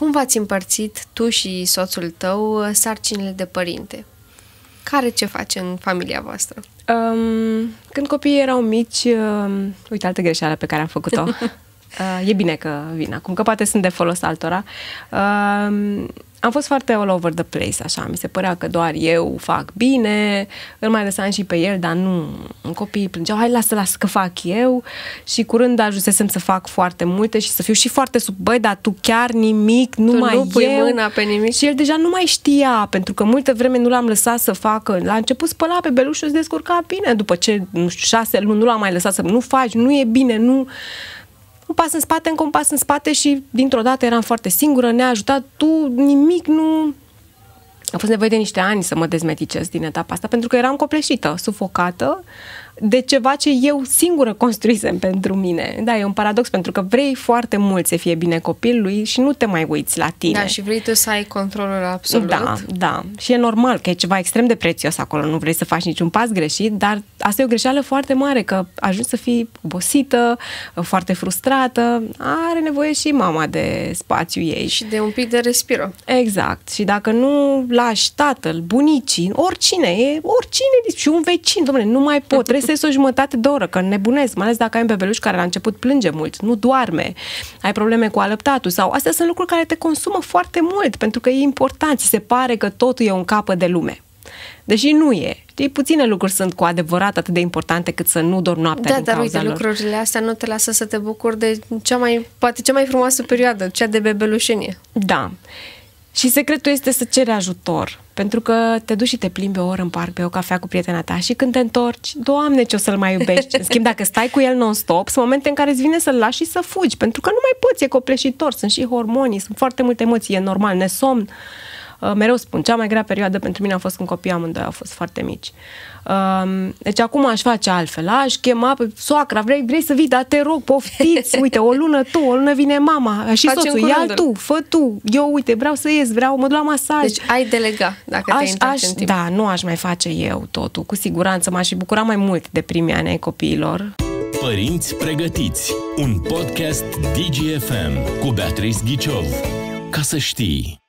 Cum v-ați împărțit tu și soțul tău sarcinile de părinte? Care ce face în familia voastră? Um, când copiii erau mici, um, uite altă greșeală pe care am făcut-o. Uh, e bine că vin acum, că poate sunt de folos altora. Uh, am fost foarte all over the place, așa. Mi se părea că doar eu fac bine, îl mai lăsam și pe el, dar nu. Copiii plângeau, hai, lasă, lasă că fac eu. Și curând ajunsesem să fac foarte multe și să fiu și foarte sub, băi, dar tu chiar nimic, numai tu nu pui eu. mâna pe nimic. Și el deja nu mai știa, pentru că multă vreme nu l-am lăsat să facă. La început spăla pe beluș și se descurca bine. După ce, nu știu, șase luni nu l-am mai lăsat să nu faci, nu e bine, nu un pas în spate, încă un pas în spate și dintr-o dată eram foarte singură, ne-a ajutat tu, nimic nu... A fost nevoie de niște ani să mă dezmeticez din etapa asta, pentru că eram copleșită, sufocată, de ceva ce eu singură construisem pentru mine. Da, e un paradox, pentru că vrei foarte mult să fie bine copilului și nu te mai uiți la tine. Da, și vrei tu să ai controlul absolut. Da, da. Și e normal că e ceva extrem de prețios acolo, nu vrei să faci niciun pas greșit, dar asta e o greșeală foarte mare, că ajungi să fii obosită, foarte frustrată, are nevoie și mama de spațiu ei. Și de un pic de respiro. Exact. Și dacă nu lași tatăl, bunicii, oricine, e oricine, și un vecin, domnule, nu mai pot, trebuie să ies o jumătate de oră, că nebunesc, mai ales dacă ai un bebeluș care la început plânge mult, nu doarme, ai probleme cu alăptatul sau astea sunt lucruri care te consumă foarte mult, pentru că e important, ți se pare că totul e un capă de lume. Deși nu e. Știi, puține lucruri sunt cu adevărat atât de importante cât să nu dormi noaptea Da, din dar cauza uite, lor. lucrurile astea nu te lasă să te bucuri de cea mai, poate cea mai frumoasă perioadă, cea de bebelușenie. Da. Și secretul este să ceri ajutor. Pentru că te duci și te plimbi o oră în parc, pe o cafea cu prietena ta și când te întorci, Doamne, ce o să-l mai iubești. În schimb, dacă stai cu el non-stop, sunt momente în care îți vine să-l lași și să fugi, pentru că nu mai poți, e copleșitor, sunt și hormonii, sunt foarte multe emoții, e normal, nesomn. Uh, mereu spun, cea mai grea perioadă pentru mine a fost când copiii amândoi au fost foarte mici. Um, deci acum aș face altfel, aș chema pe soacra, vrei, vrei să vii, dar te rog, poftiți, uite, o lună tu, o lună vine mama și Facem soțul, cu ia rândul. tu, fă tu, eu, uite, vreau să ies, vreau, mă duc la masaj. Deci ai delega, dacă te-ai aș, întoarce aș, în timp. da, nu aș mai face eu totul, cu siguranță m-aș fi bucurat mai mult de primii ani ai copiilor. Părinți pregătiți. Un podcast DGFM cu Beatrice Ghiciov. Ca să știi.